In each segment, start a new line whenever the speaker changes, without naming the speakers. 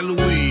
by Louise.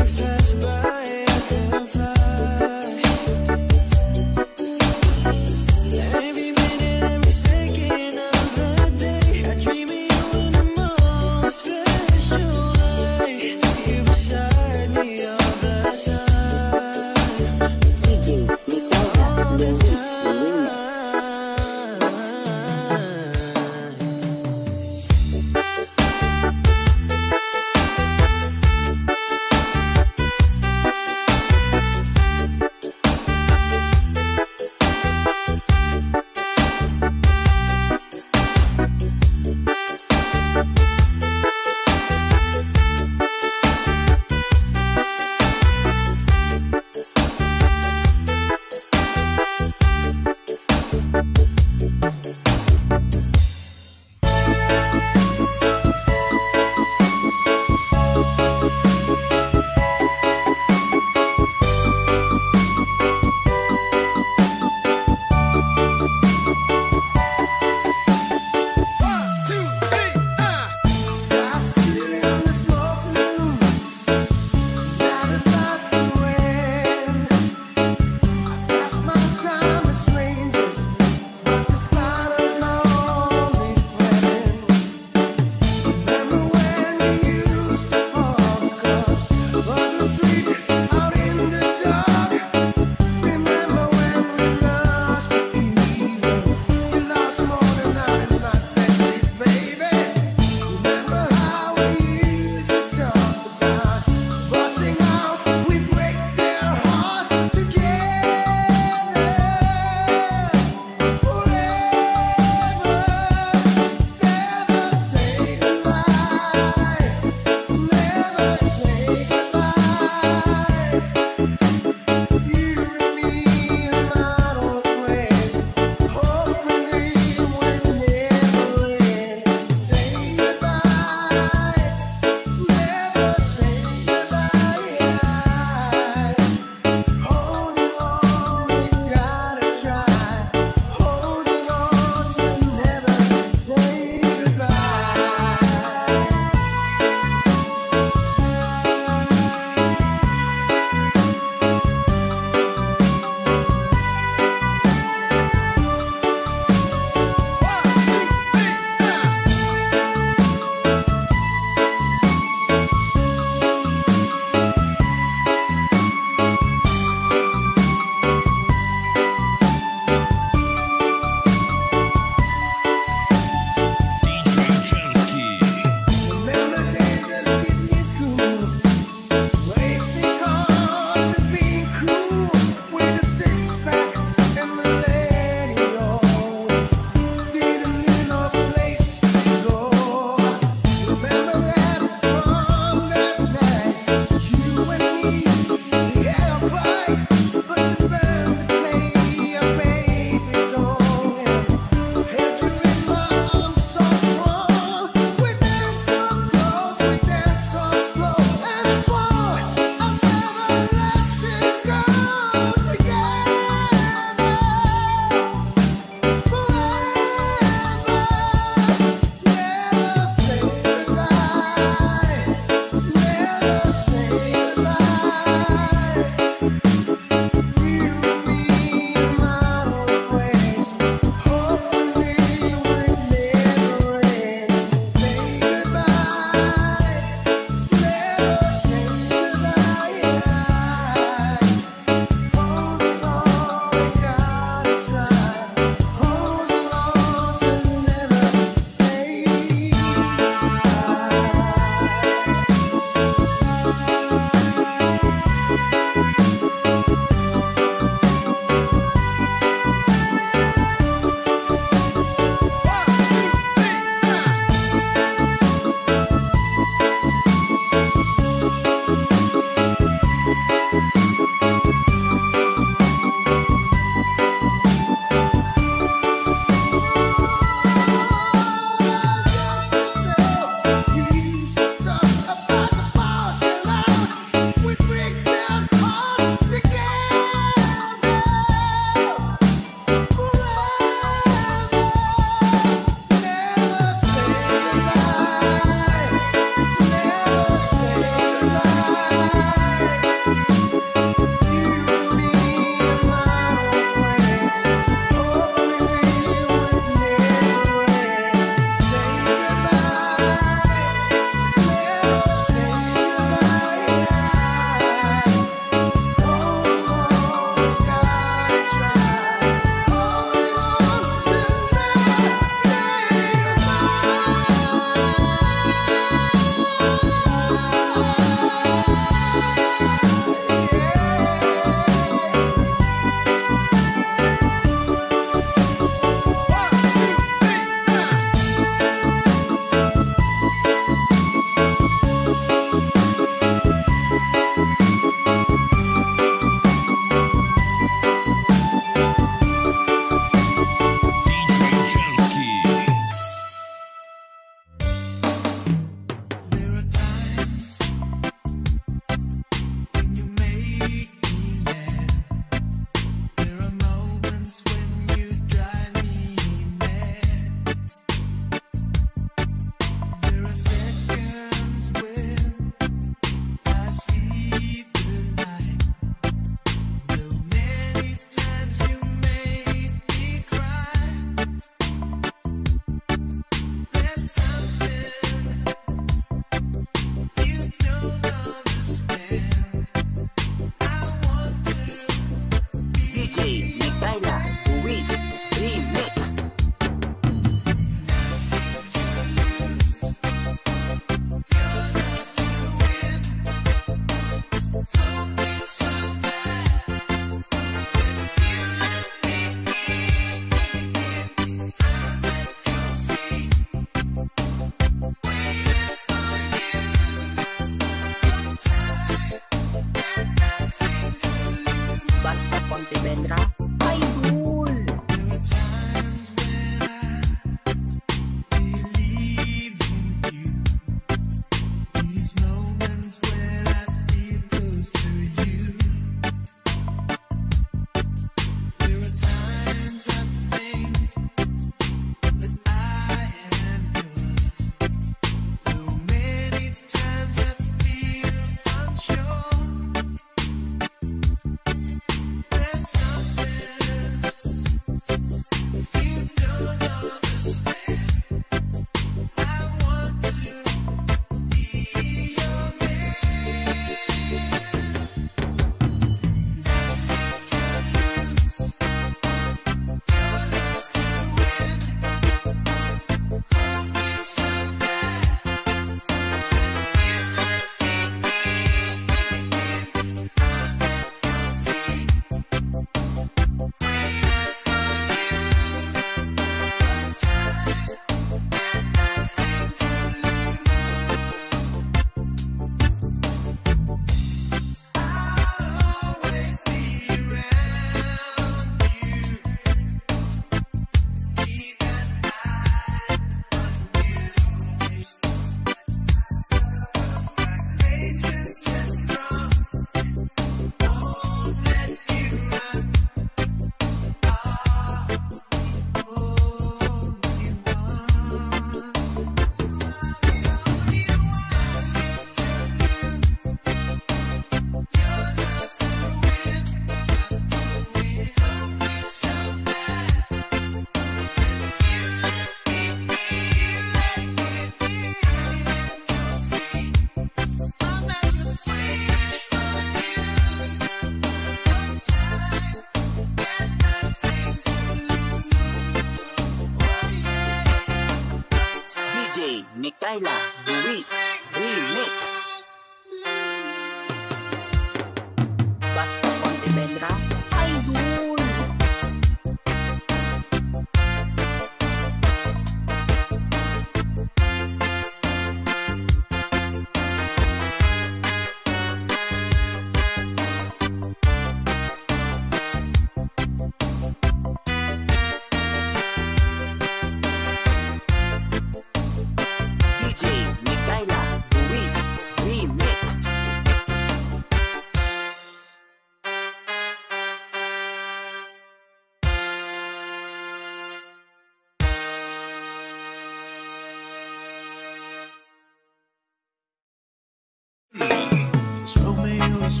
Is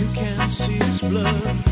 you can't see his blood.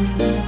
Life. I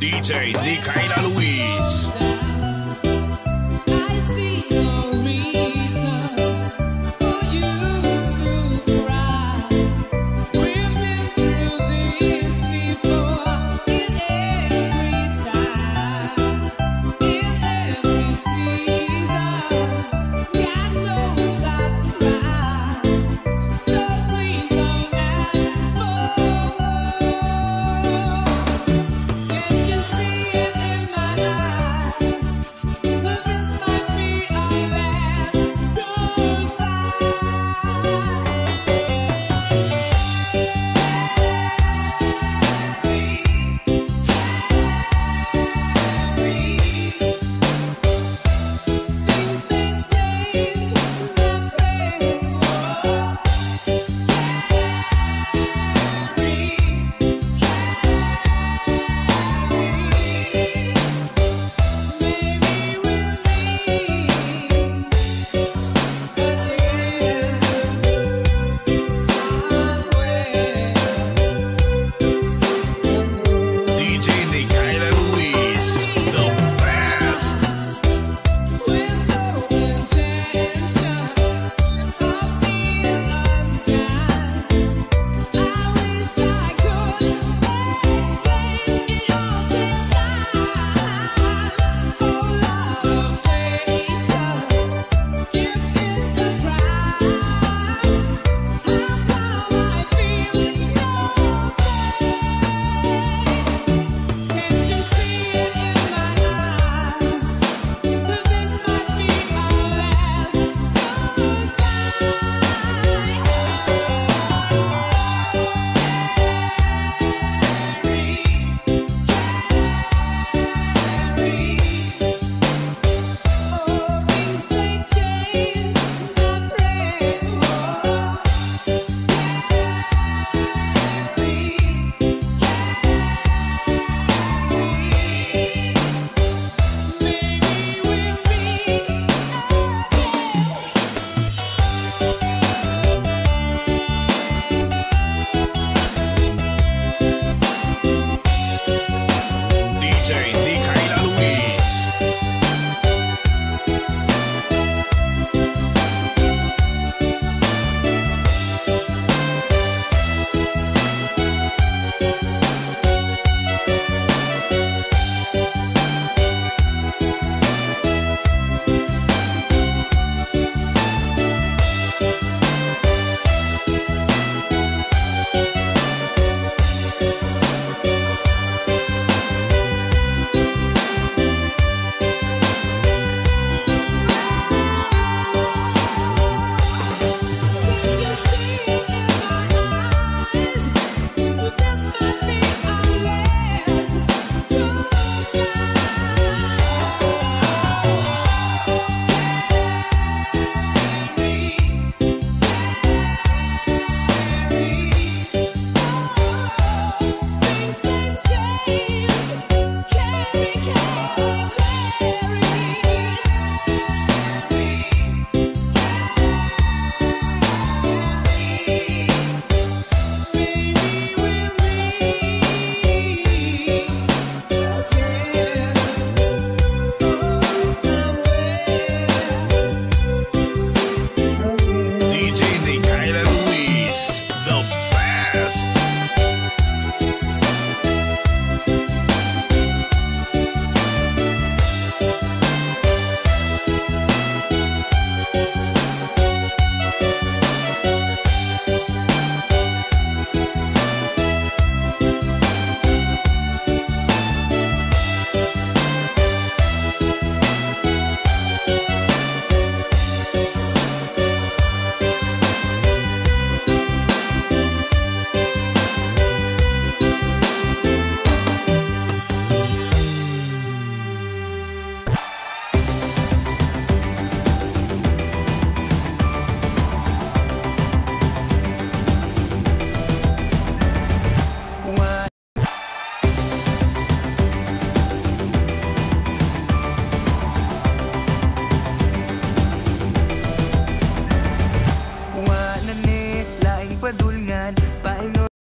DJ Micaela Luis.